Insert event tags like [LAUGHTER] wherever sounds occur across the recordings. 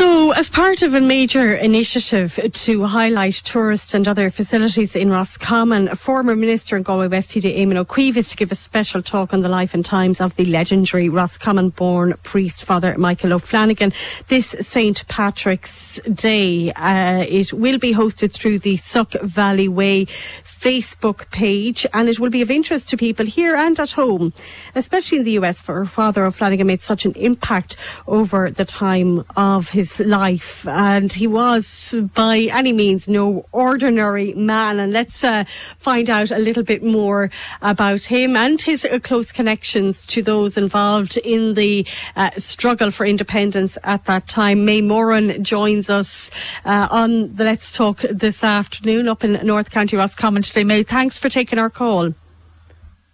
So, as part of a major initiative to highlight tourists and other facilities in Roscommon, former Minister in Galway West TD Eamon Ó Cuív is to give a special talk on the life and times of the legendary Roscommon born priest Father Michael O'Flanagan this St. Patrick's Day. Uh, it will be hosted through the Suck Valley Way Facebook page and it will be of interest to people here and at home, especially in the US, for Father O'Flanagan made such an impact over the time of his life. And he was, by any means, no ordinary man. And let's uh, find out a little bit more about him and his uh, close connections to those involved in the uh, struggle for independence at that time. May Moran joins us uh, on the Let's Talk this afternoon up in North County Roscommon today. May, thanks for taking our call.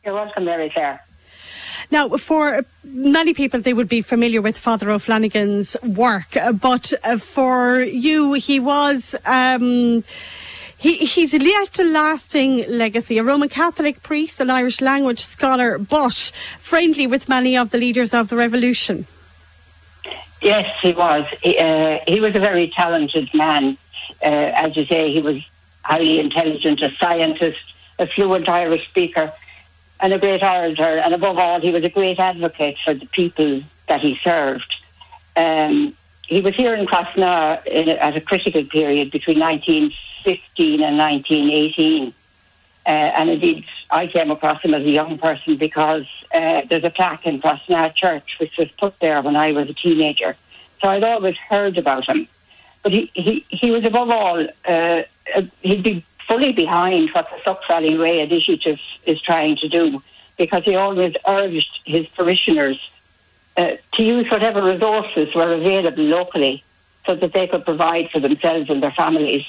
You're welcome, Mary Claire. Now, for many people, they would be familiar with Father O'Flanagan's work, but uh, for you, he was. Um, he, he's left a lasting legacy, a Roman Catholic priest, an Irish language scholar, but friendly with many of the leaders of the revolution. Yes, he was. He, uh, he was a very talented man. Uh, as you say, he was highly intelligent, a scientist, a fluent Irish speaker and a great orator, and above all, he was a great advocate for the people that he served. Um, he was here in Crossna at a critical period between 1915 and 1918. Uh, and indeed, I came across him as a young person because uh, there's a plaque in Crossna Church which was put there when I was a teenager. So I'd always heard about him. But he, he, he was above all, uh, he'd be fully behind what the Suck Valley Way initiative is trying to do because he always urged his parishioners uh, to use whatever resources were available locally so that they could provide for themselves and their families.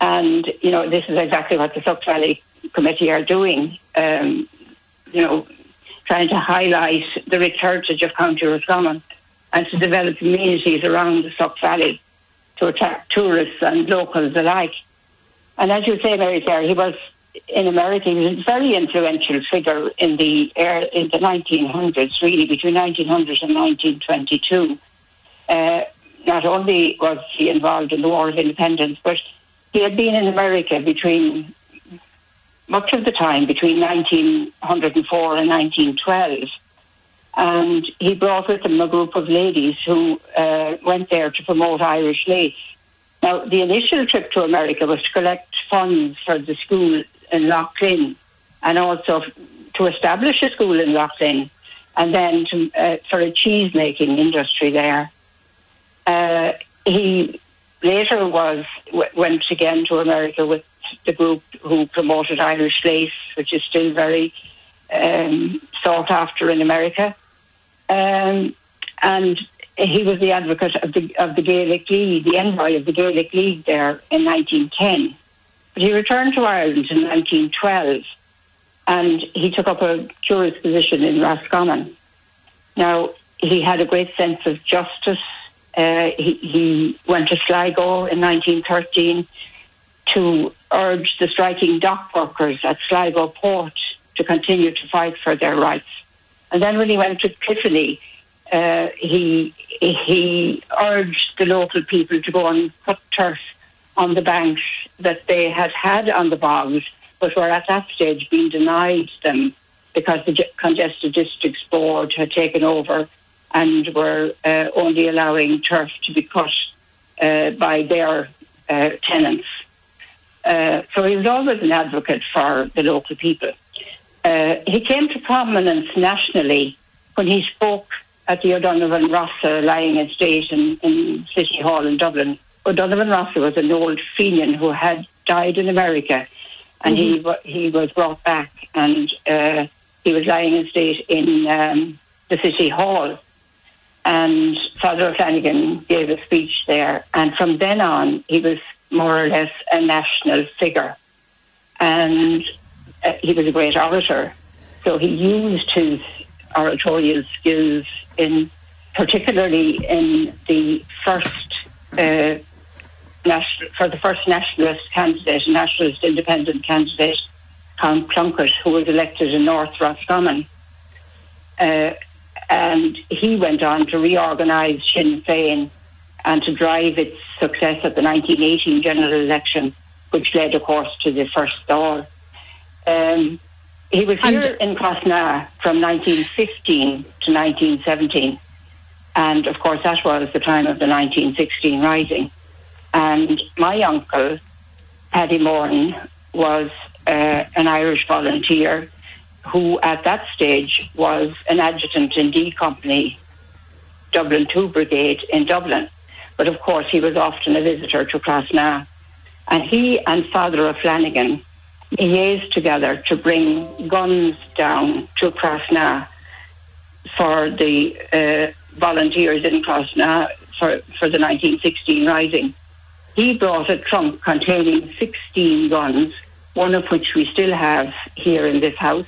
And, you know, this is exactly what the Suck Valley Committee are doing, um, you know, trying to highlight the rich heritage of County Roscommon and to develop communities around the Suck Valley to attract tourists and locals alike. And as you say, Mary Claire, he was in America. He was a very influential figure in the in the 1900s, really between 1900 and 1922. Uh, not only was he involved in the War of Independence, but he had been in America between much of the time between 1904 and 1912. And he brought with him a group of ladies who uh, went there to promote Irish lace now, the initial trip to America was to collect funds for the school in Loughglynn and also to establish a school in Loughglynn and then to, uh, for a cheese making industry there. Uh, he later was went again to America with the group who promoted Irish lace, which is still very um, sought after in America. Um, and he was the advocate of the of the Gaelic League, the envoy of the Gaelic League there in 1910. But he returned to Ireland in 1912, and he took up a curious position in Roscommon. Now he had a great sense of justice. Uh, he, he went to Sligo in 1913 to urge the striking dock workers at Sligo port to continue to fight for their rights. And then when he went to Cliffoney, uh, he he urged the local people to go and put turf on the banks that they had had on the bogs, but were at that stage being denied them because the Congested Districts Board had taken over and were uh, only allowing turf to be cut uh, by their uh, tenants. Uh, so he was always an advocate for the local people. Uh, he came to prominence nationally when he spoke at the O'Donovan Rossa lying estate in, in City Hall in Dublin. O'Donovan Rossa was an old Fenian who had died in America, and mm-hmm. he he was brought back, and uh, he was lying in state in um, the City Hall. And Father O'Flanagan gave a speech there, and from then on, he was more or less a national figure, and uh, he was a great orator. So he used his oratorial skills in particularly in the first uh, national, for the first nationalist candidate, nationalist independent candidate, Count Plunkett, who was elected in North Roscommon. Uh, and he went on to reorganise Sinn Féin and to drive its success at the 1918 general election, which led, of course, to the first Dáil. Um, he was here in Crossna from 1915 to 1917. And of course, that was the time of the 1916 rising. And my uncle, Paddy Moran, was uh, an Irish volunteer who at that stage was an adjutant in D Company, Dublin 2 Brigade in Dublin. But of course, he was often a visitor to Crossna. And he and Father O'Flanagan liaised together to bring guns down to Crossna for the uh, volunteers in Crossna for, for the 1916 rising. He brought a trunk containing 16 guns, one of which we still have here in this house,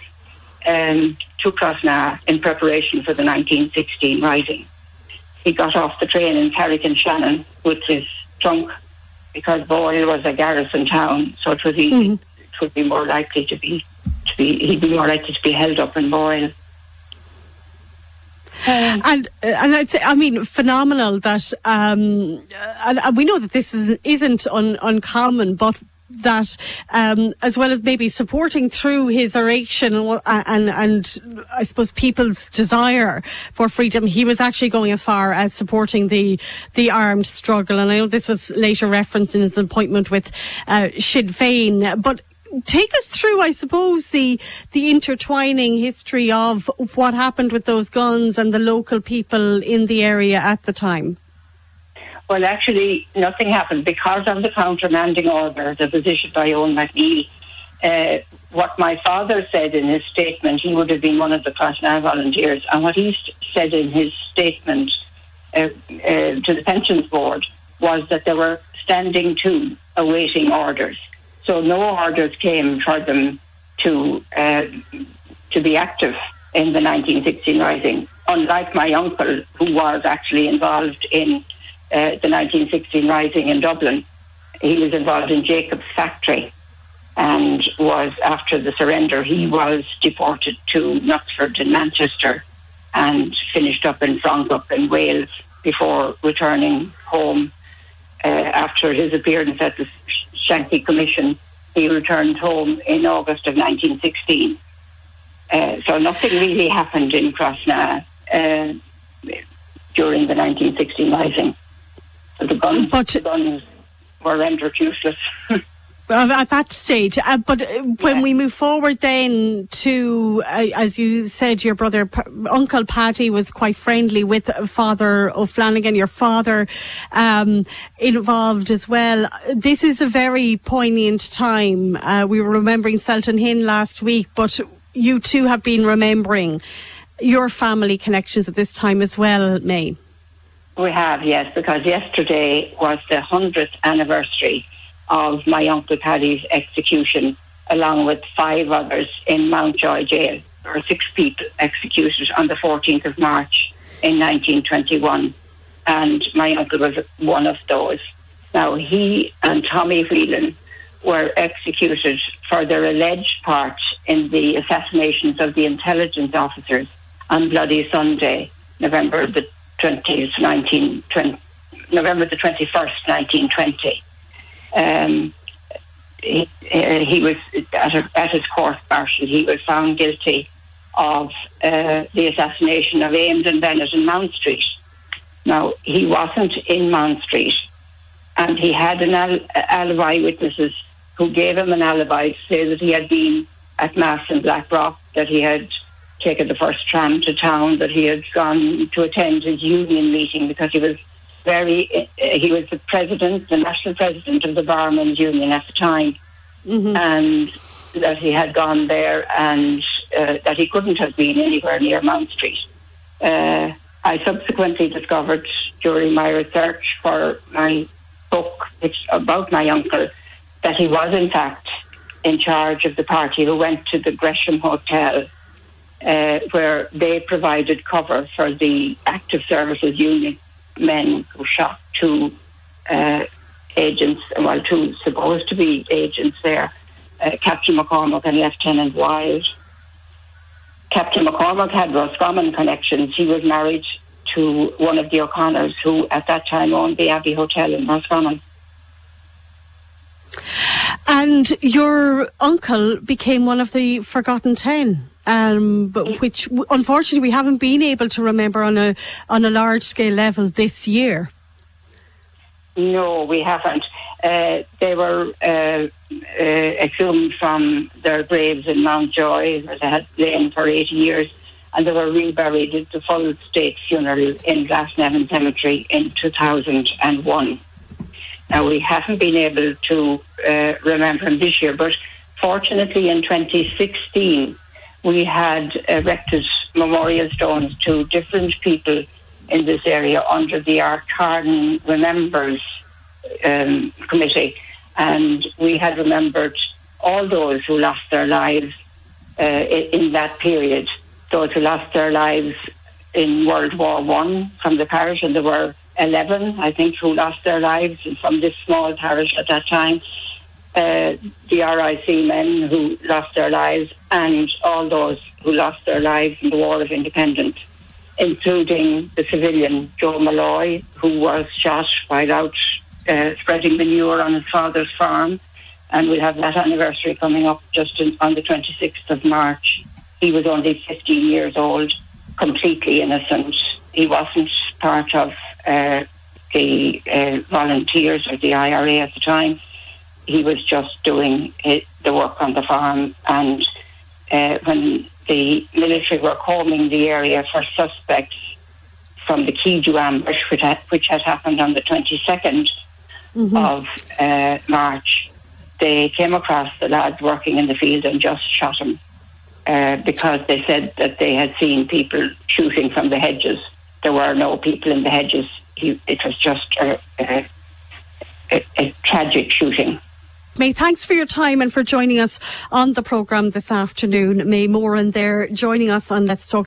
um, to Crossna in preparation for the 1916 rising. He got off the train in Carrick-on-Shannon with his trunk because Boyle was a garrison town, so it was easy. Mm-hmm. It would be more likely to be to be he'd be more likely to be held up in Boyle. Um, and uh, and I'd say, I mean, phenomenal that, um, and, and, we know that this is, isn't un, uncommon, but that um, as well as maybe supporting through his oration and, and, and I suppose people's desire for freedom, he was actually going as far as supporting the the armed struggle. And I know this was later referenced in his appointment with uh, Sinn Féin, but take us through, I suppose, the the intertwining history of what happened with those guns and the local people in the area at the time. Well, actually, nothing happened because of the countermanding order that was issued by Eoin MacNeill. Uh, what my father said in his statement, he would have been one of the Crossna volunteers, and what he said in his statement uh, uh, to the pensions board was that they were standing to awaiting orders. So no orders came for them to uh, to be active in the 1916 rising. Unlike my uncle, who was actually involved in uh, the 1916 rising in Dublin, he was involved in Jacob's factory and was after the surrender he was deported to Knutsford in Manchester and finished up in Frongoch in Wales before returning home uh, after his appearance at the Sankey Commission, he returned home in August of 1916. Uh, so nothing really happened in Crossna uh, during the 1916 rising. So the guns, but, the guns were rendered useless. [LAUGHS] at that stage. Uh, but uh, when yeah. we move forward then to, uh, as you said, your brother, P- Uncle Paddy was quite friendly with Father O'Flanagan, your father um, involved as well. This is a very poignant time. Uh, we were remembering Selton Hill last week, but you too have been remembering your family connections at this time as well, May. We have, yes, because yesterday was the 100th anniversary of my Uncle Paddy's execution, along with five others in Mountjoy Jail. There were six people executed on the 14th of March in 1921, and my uncle was one of those. Now, he and Tommy Whelan were executed for their alleged part in the assassinations of the intelligence officers on Bloody Sunday, November the 20th, 1920, November the 21st, 1920 um, he, uh, he, was at, a, at, his court martial. He was found guilty of uh, the assassination of Ames and Bennett in Mount Street. Now he wasn't in Mount Street, and he had an al- alibi witnesses who gave him an alibi to say that he had been at mass in Blackrock, that he had taken the first tram to town, that he had gone to attend his union meeting because he was very, uh, he was the president, the national president of the Barmen's Union at the time, mm-hmm. and that he had gone there and uh, that he couldn't have been anywhere near Mount Street. Uh, I subsequently discovered during my research for my book which, about my uncle that he was in fact in charge of the party who went to the Gresham Hotel uh, where they provided cover for the Active Services Union men who shot two uh, agents, well, two supposed to be agents there, uh, Captain McCormack and Lieutenant Wild. Captain McCormack had Roscommon connections. He was married to one of the O'Connors, who at that time owned the Abbey Hotel in Roscommon. And your uncle became one of the forgotten ten, um, but which unfortunately we haven't been able to remember on a on a large scale level this year. No, we haven't. Uh, they were uh, uh, exhumed from their graves in Mountjoy, where they had lain for 80 years, and they were reburied at the full state funeral in Glasnevin Cemetery in 2001. Now, we haven't been able to uh, remember them this year, but fortunately in 2016, we had erected memorial stones to different people in this area under the Carden Remembers um, Committee. And we had remembered all those who lost their lives uh, in that period, those who lost their lives in World War One from the parish, and there were 11, I think, who lost their lives from this small parish at that time. Uh, the RIC men who lost their lives, and all those who lost their lives in the War of Independence, including the civilian Joe Malloy, who was shot while out uh, spreading manure on his father's farm. And we'll have that anniversary coming up just in, on the 26th of March. He was only 15 years old, completely innocent. He wasn't part of uh, the uh, volunteers or the IRA at the time. He was just doing it, the work on the farm. And uh, when the military were combing the area for suspects from the Keadue ambush, which had, which had happened on the 22nd mm-hmm. of uh, March, they came across the lads working in the field and just shot him uh, because they said that they had seen people shooting from the hedges there were no people in the hedges. He, it was just a, a, a, a tragic shooting. May, thanks for your time and for joining us on the programme this afternoon. May Moran there joining us on Let's Talk